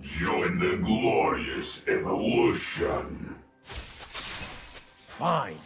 Join the glorious evolution. Fine.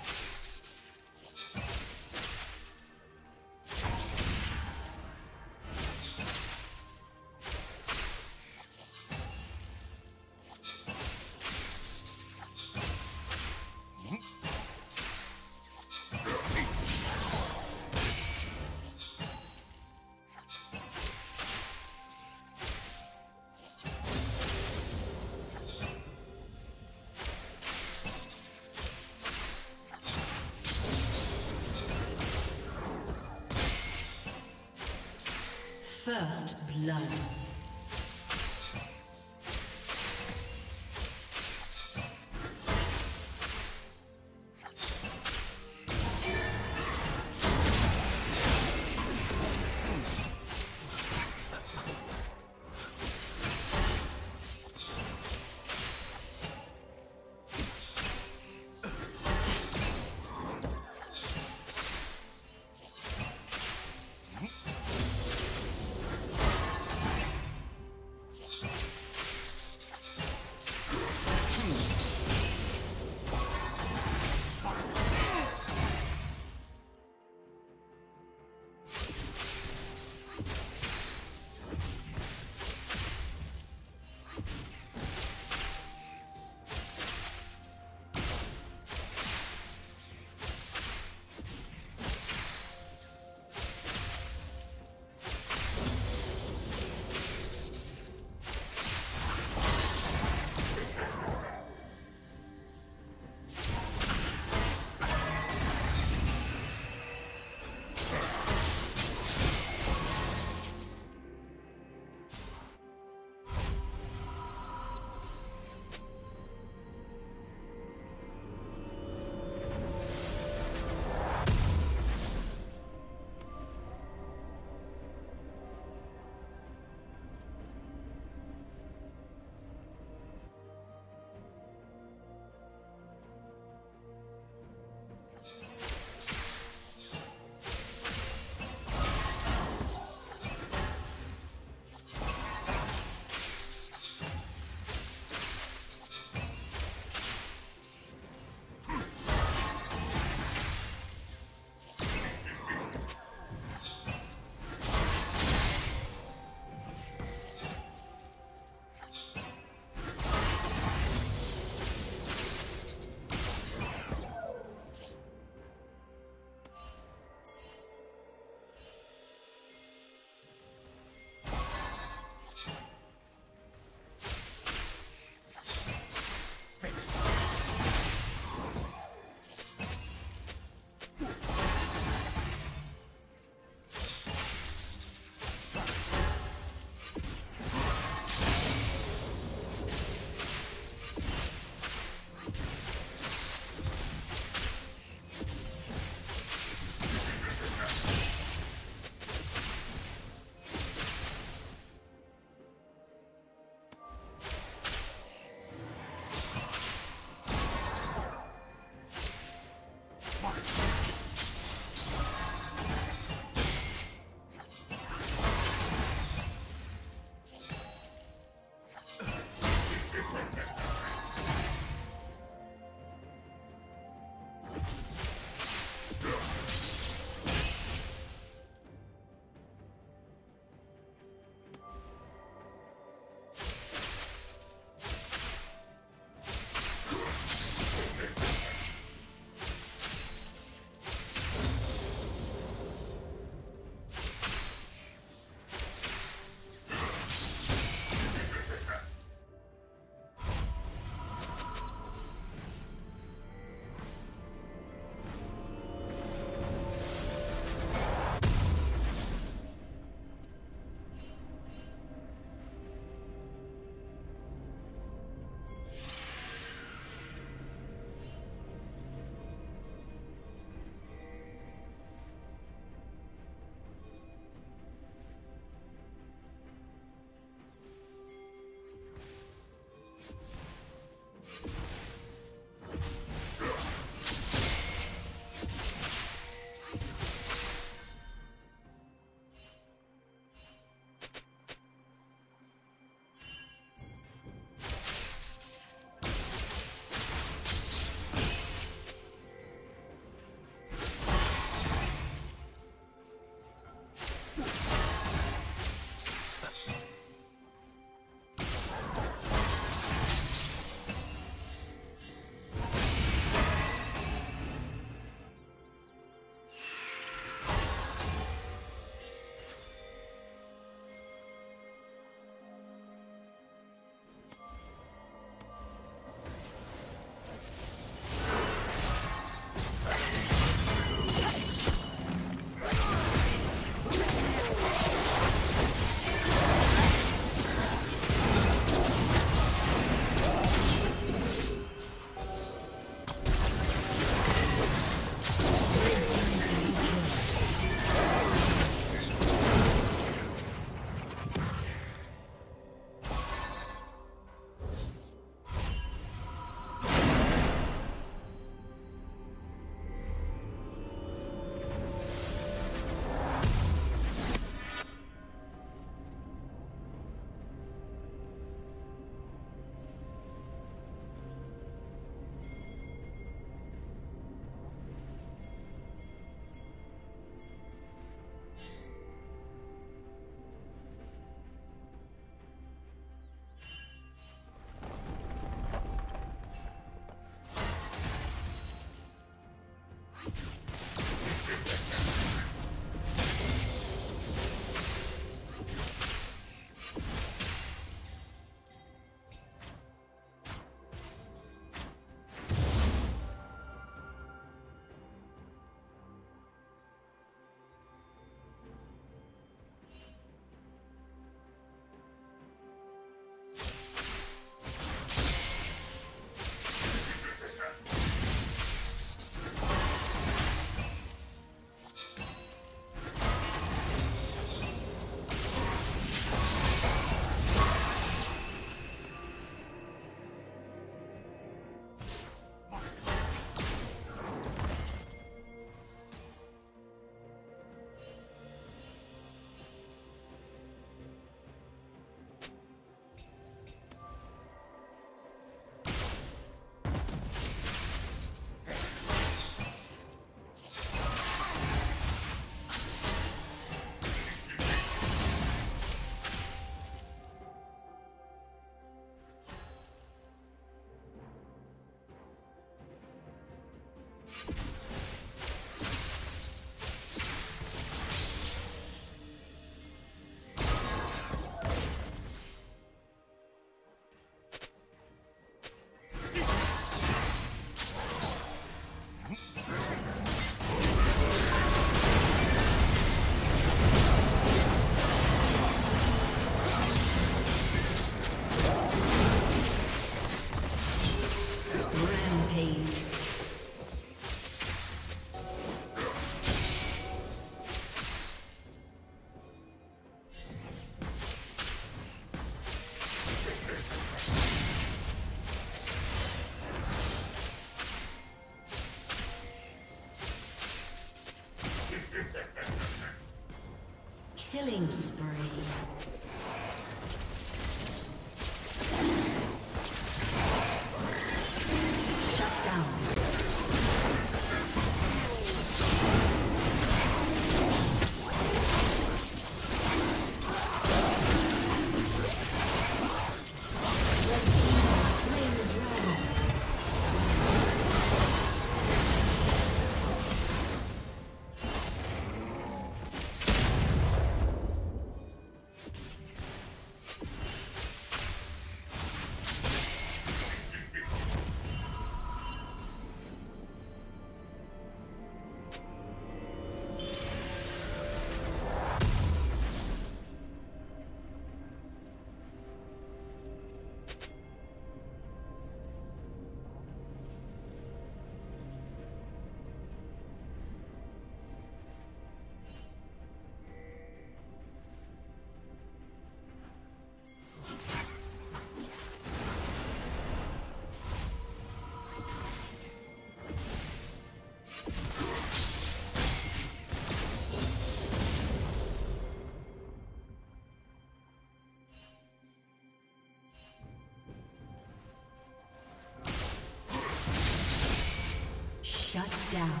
Down.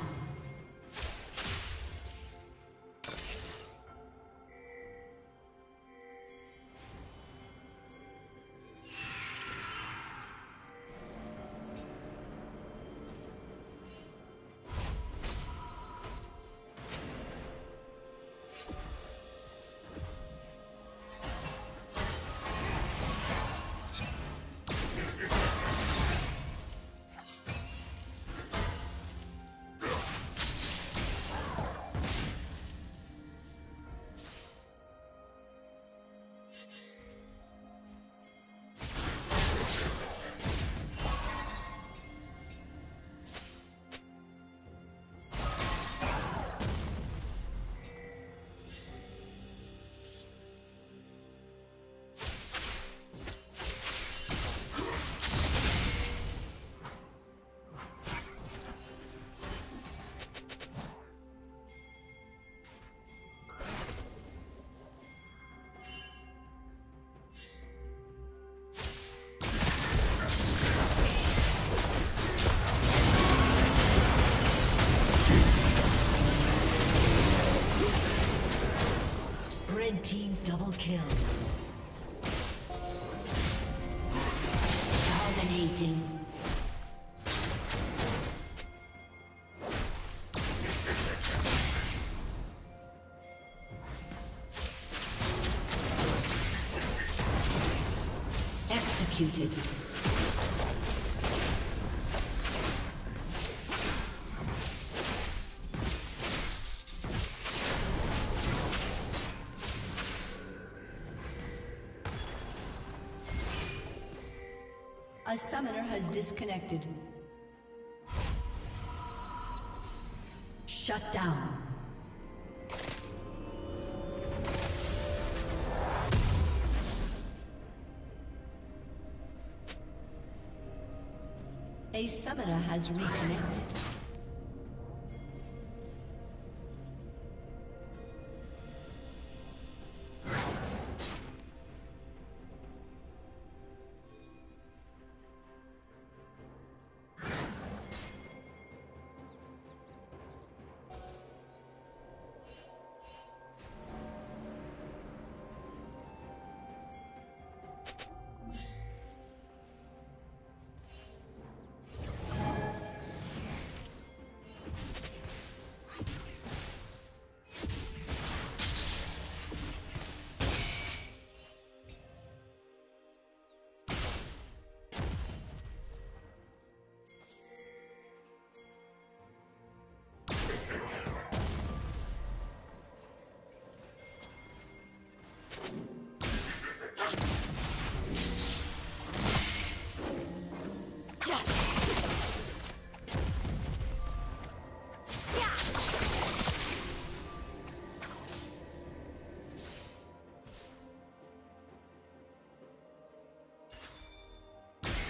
Kill. Dominating. Executed. Disconnected. Shut down. A summoner has reconnected.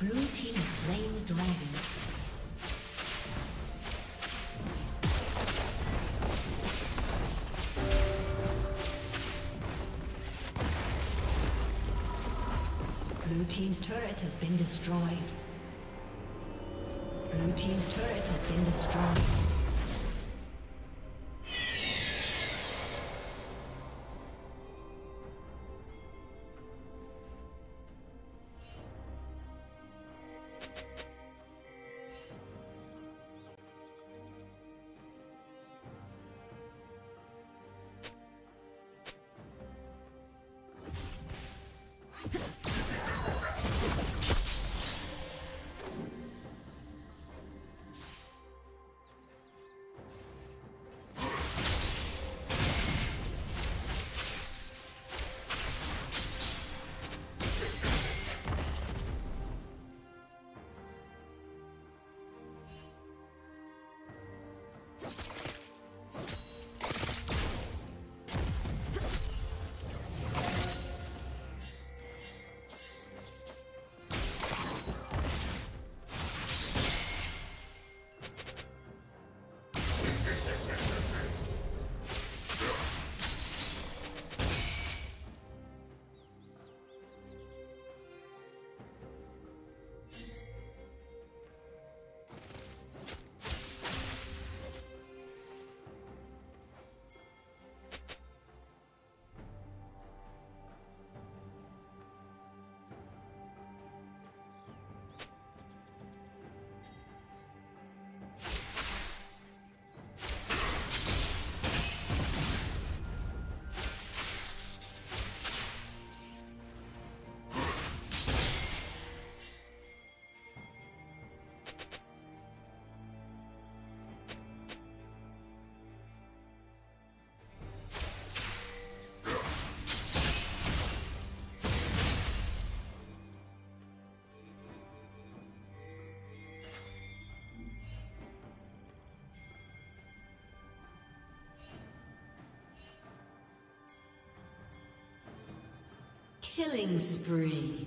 Blue team slain the dragon. Blue team's turret has been destroyed. Blue team's turret has been destroyed. Killing spree.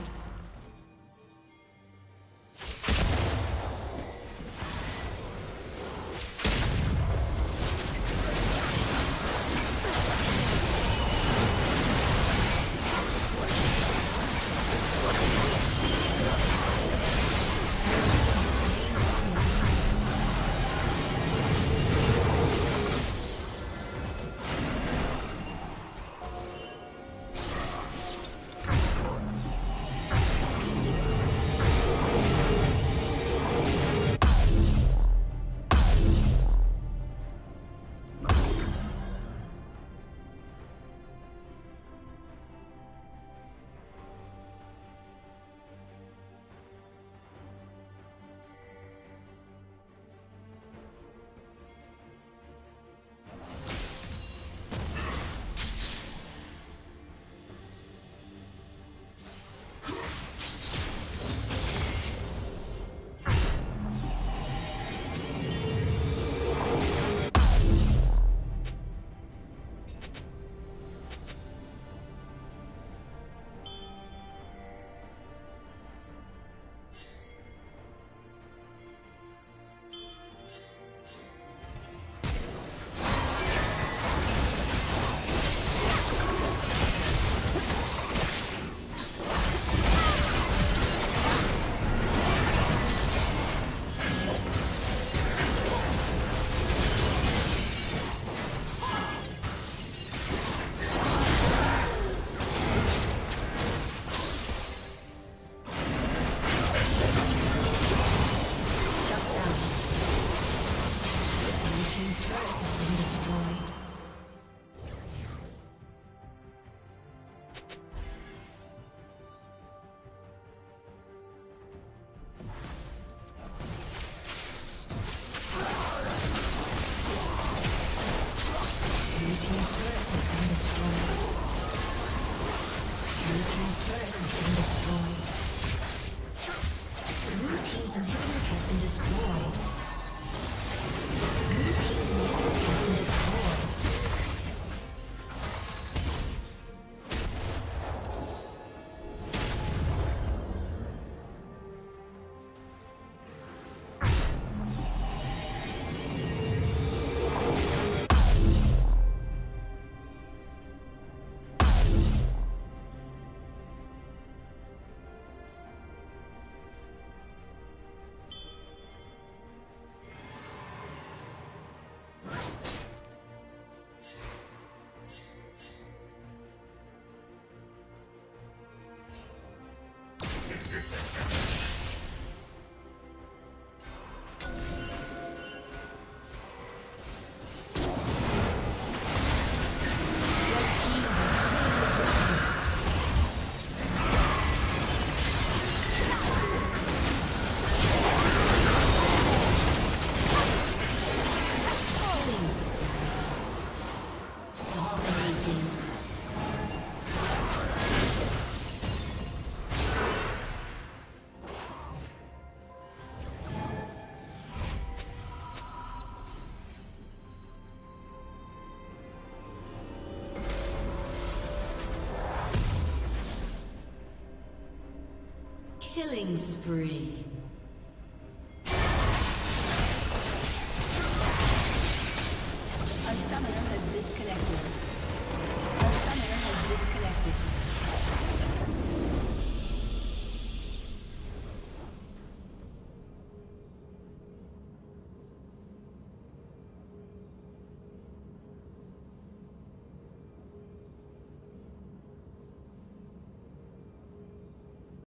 Killing spree.